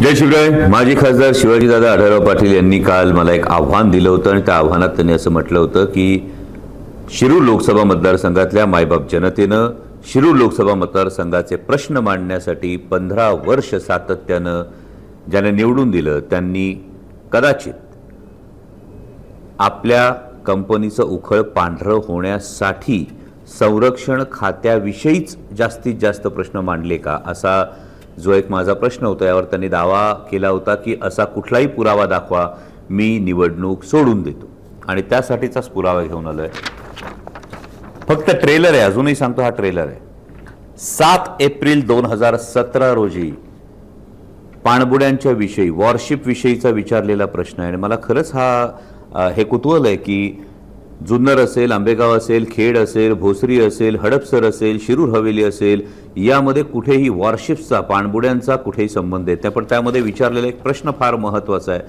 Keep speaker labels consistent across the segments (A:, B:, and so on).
A: जय शिवराय. माजी खासदार शिवाजीदादा आढळराव पाटील यांनी काल मला एक आव्हान दिलं होतं आणि त्या आव्हानात त्यांनी असं म्हटलं होतं की शिरूर लोकसभा मतदारसंघातल्या मायबाप जनतेनं शिरूर लोकसभा मतदारसंघाचे प्रश्न मांडण्यासाठी पंधरा वर्ष सातत्यानं ज्याने निवडून दिलं त्यांनी कदाचित आपल्या कंपनीचं उखळ पांढरं होण्यासाठी संरक्षण खात्याविषयीच जास्तीत जास्त प्रश्न मांडले का असा जो एक माझा प्रश्न होता यावर त्यांनी दावा केला होता की असा कुठलाही पुरावा दाखवा मी निवडणूक सोडून देतो. आणि त्यासाठीचाच पुरावा घेऊन आलो आहे फक्त ट्रेलर आहे अजूनही सांगतो हा ट्रेलर आहे. सात एप्रिल दोन हजार सतरा रोजी पाणबुड्यांच्या विषयी वॉरशिप विषयीचा विचारलेला प्रश्न आहे. आणि मला खरंच हा हे कुतूहल आहे की जुन्नर असेल आंबेगाव असेल खेड असेल भोसरी असेल हडपसर असेल शिरूर हवेली असेल यामध्ये कुठेही वॉरशिप्सचा पाणबुड्यांचा कुठेही संबंध येत नाही. पण त्यामध्ये विचारलेला एक प्रश्न फार महत्त्वाचा आहे.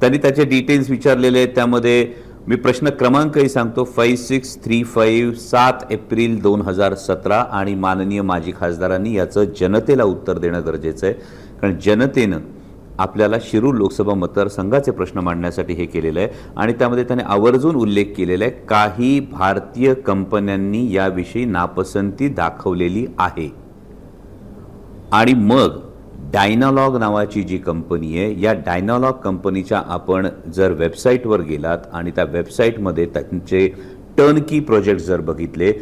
A: त्यांनी त्याचे डिटेल्स विचारलेले आहेत. त्यामध्ये मी प्रश्न क्रमांकही सांगतो. फाईव्ह सिक्स थ्री फाईव्ह सात एप्रिल दोन हजार सतरा आणि माननीय माजी खासदारांनी याचं जनतेला उत्तर देणं गरजेचं आहे. कारण जनतेनं आपल्याला शिरूर लोकसभा मतदारसंघाचे प्रश्न मांडण्यासाठी हे केलेलं आहे. आणि त्यामध्ये त्याने आवर्जून उल्लेख केलेला आहे काही भारतीय कंपन्यांनी याविषयी नापसंती दाखवलेली आहे. आणि मग डायनालॉग नावाची जी कंपनी आहे या डायनालॉग कंपनीच्या आपण जर वेबसाईटवर गेलात आणि त्या वेबसाईटमध्ये त्यांचे टर्नकी प्रोजेक्ट जर बघितले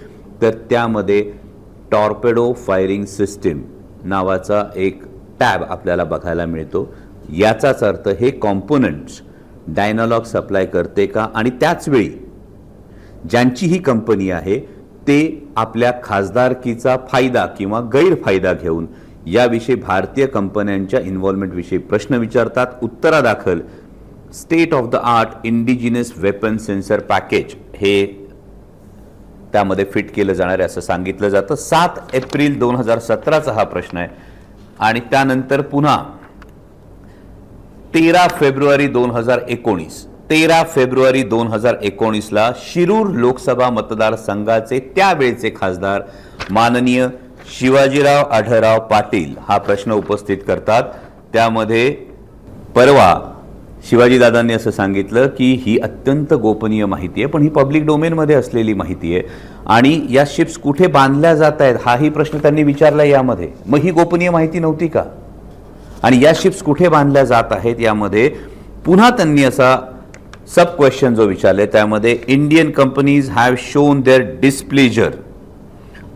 A: तर त्यामध्ये टॉर्पेडो फायरिंग सिस्टीम नावाचा एक टॅब आपल्याला बघायला मिळतो. याचाच अर्थ हे कॉम्पोनंट्स डायनॉलॉग सप्लाय करते का? आणि त्याच वेळी ज्यांची ही कंपनी आहे ते आपल्या खासदारकीचा फायदा किंवा गैरफायदा घेऊन याविषयी भारतीय कंपन्यांच्या इन्व्हॉल्वमेंटविषयी प्रश्न विचारतात. उत्तरादाखल state of the art indigenous weapon sensor package हे त्यामध्ये फिट केलं जाणार आहे असं सांगितलं जातं. सात एप्रिल दोन हजार सतराचा हा प्रश्न आहे. आणि त्यानंतर पुन्हा तेरा फेब्रुवारी दोन हजार एकोणीस. तेरा फेब्रुवारी दोन हजार एकोणीसला शिरूर लोकसभा मतदारसंघाचे त्यावेळचे खासदार माननीय शिवाजीराव आढळराव पाटील हा प्रश्न उपस्थित करतात. त्यामध्ये परवा शिवाजीदादांनी असं सांगितलं की ही अत्यंत गोपनीय माहिती आहे पण ही पब्लिक डोमेनमध्ये असलेली माहिती आहे. आणि या शिप्स कुठे बांधल्या जात आहेत हाही प्रश्न त्यांनी विचारला यामध्ये. मग ही गोपनीय माहिती नव्हती का? आणि या शिप्स कुठे बांधल्या जात आहेत यामध्ये पुन्हा त्यांनी असा सब क्वेश्चन जो विचारले त्यामध्ये Indian companies have shown their displeasure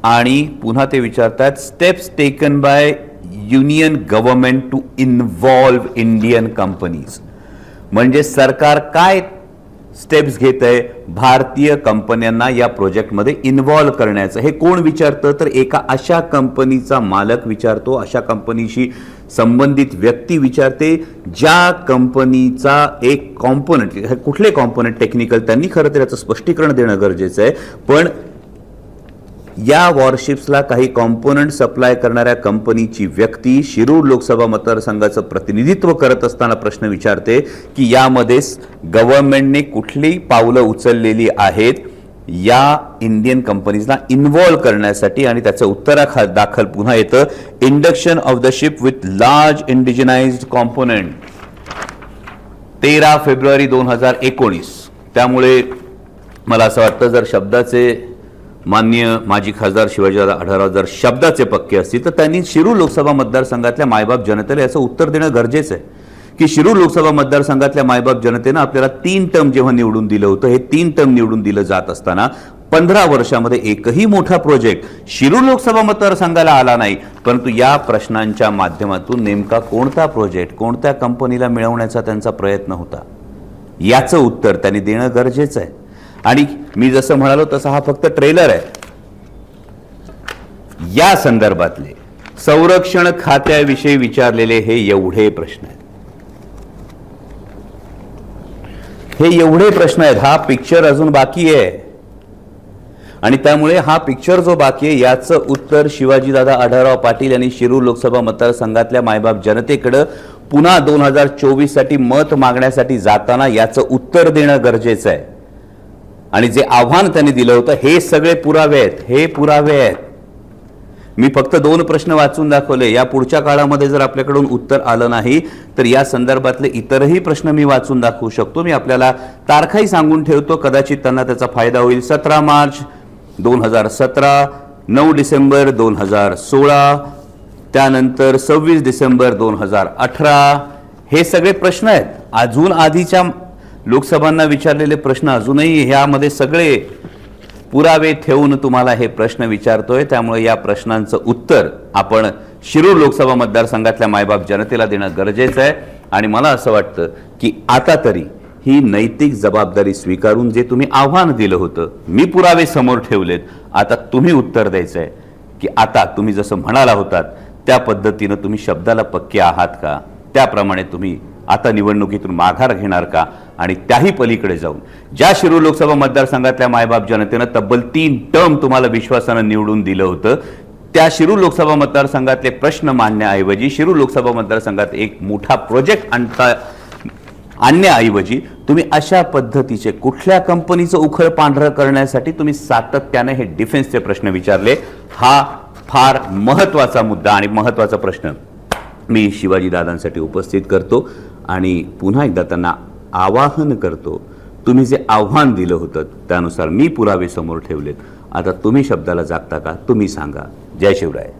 A: आणि पुन्हा ते विचारतात steps taken by union government to involve Indian companies म्हणजे सरकार काय स्टेप्स घेत आहे भारतीय कंपन्यांना या प्रोजेक्टमध्ये इन्व्हॉल्व करण्याचं. हे कोण विचारतं? तर एका अशा कंपनीचा मालक विचारतो अशा कंपनीशी संबंधित व्यक्ती विचारते ज्या कंपनीचा एक कॉम्पोनंट कुठले कॉम्पोनंट टेक्निकल त्यांनी खरं तर याचं स्पष्टीकरण देणं गरजेचं आहे. पण या वॉरशिप्सला काही कॉम्पोनंट सप्लाय करणाऱ्या कंपनीची व्यक्ती शिरूर लोकसभा मतदारसंघाचं प्रतिनिधित्व करत असताना प्रश्न विचारते की यामध्ये गव्हर्नमेंटने कुठली पावलं उचललेली आहेत? या इंडियन कंपनीजला इन्व्हॉल्व करण्यासाठी आणि त्याचं उत्तरा दाखल पुन्हा येतं. Induction of the ship with large indigenized component तेरा फेब्रुवारी दोन हजार एकोणीस. त्यामुळे मला असं वाटतं जर शब्दाचे मान्य माजी खासदार शिवाजीदादा आढळराव जर शब्दाचे पक्के असतील तर त्यांनी शिरू लोकसभा मतदारसंघातल्या मायबाप जनतेला याचं उत्तर देणं गरजेचं आहे. की शिरूर लोकसभा मतदारसंघातल्या मायबाप जनतेनं आपल्याला तीन टर्म जेव्हा निवडून दिलं होतं हे तीन टर्म निवडून दिलं जात असताना पंधरा वर्षामध्ये एकही मोठा प्रोजेक्ट शिरूर लोकसभा मतदारसंघाला आला नाही. परंतु या प्रश्नांच्या माध्यमातून नेमका कोणता प्रोजेक्ट कोणत्या कंपनीला मिळवण्याचा त्यांचा प्रयत्न होता? याचं उत्तर त्यांनी देणं गरजेचं आहे. आणि मी जसं म्हणालो तसा हा फक्त ट्रेलर आहे. या संदर्भातले संरक्षण खात्याविषयी विचारलेले हे एवढे प्रश्न आहेत. हे एवढे प्रश्न आहेत. हा पिक्चर अजून बाकी आहे. आणि त्यामुळे हा पिक्चर जो बाकी आहे याचं उत्तर शिवाजीदादा आढळराव पाटील यांनी शिरूर लोकसभा मतदारसंघातल्या मायबाप जनतेकडं पुन्हा दोन हजार चोवीससाठी मत मागण्यासाठी जाताना याचं उत्तर देणं गरजेचं आहे. आणि जे आव्हान त्यांनी दिलं होतं हे सगळे पुरावे आहेत. हे पुरावे आहेत. मी फक्त दोन प्रश्न वाचून दाखवले. या पुढच्या काळामध्ये जर आपल्याकडून उत्तर आलं नाही तर या संदर्भातले इतरही प्रश्न मी वाचून दाखवू शकतो. मी आपल्याला तारखाही सांगून ठेवतो. कदाचित त्यांना त्याचा फायदा होईल. सतरा मार्च दोन हजार सतरा नऊ डिसेंबर दोन हजार सोळा त्यानंतर सव्वीस डिसेंबर दोन हजार अठरा. हे सगळे प्रश्न आहेत. अजून आधीच्या लोकसभांना विचारलेले प्रश्न अजूनही ह्यामध्ये सगळे पुरावे ठेवून तुम्हाला हे प्रश्न विचारतोय. त्यामुळे या प्रश्नांचं उत्तर आपण शिरूर लोकसभा मतदारसंघातल्या मायबाप जनतेला देणं गरजेचं आहे. आणि मला असं वाटतं की आता तरी ही नैतिक जबाबदारी स्वीकारून जे तुम्ही आव्हान दिलं होतं मी पुरावे समोर ठेवलेत. आता तुम्ही उत्तर द्यायचं आहे की आता तुम्ही जसं म्हणाला होतात त्या पद्धतीनं तुम्ही शब्दाला पक्के आहात का? त्याप्रमाणे तुम्ही आता निवडणुकीतून माघार घेणार का? आणि त्याही पलीकडे जाऊन. ज्या शिरूर लोकसभा मतदारसंघातल्या मायबाप जनतेनं तब्बल तीन टर्म तुम्हाला विश्वासानं निवडून दिलं होतं त्या शिरूर लोकसभा मतदारसंघातले प्रश्न मांडण्याऐवजी शिरूर लोकसभा मतदारसंघात एक मोठा प्रोजेक्ट आणता आणण्याऐवजी तुम्ही अशा पद्धतीचे कुठल्या कंपनीचं उखळ पांढरं करण्यासाठी तुम्ही सातत्याने हे डिफेन्सचे प्रश्न विचारले हा फार महत्त्वाचा मुद्दा आणि महत्त्वाचा प्रश्न मी शिवाजी दादांसाठी उपस्थित करतो. आणि पुन्हा एकदा त्यांना आवाहन करतो. तुम्ही जे आव्हान दिलं होतं त्यानुसार मी पुरावे समोर ठेवलेत. आता तुम्ही शब्दाला जागता का? तुम्ही सांगा. जय शिवराय.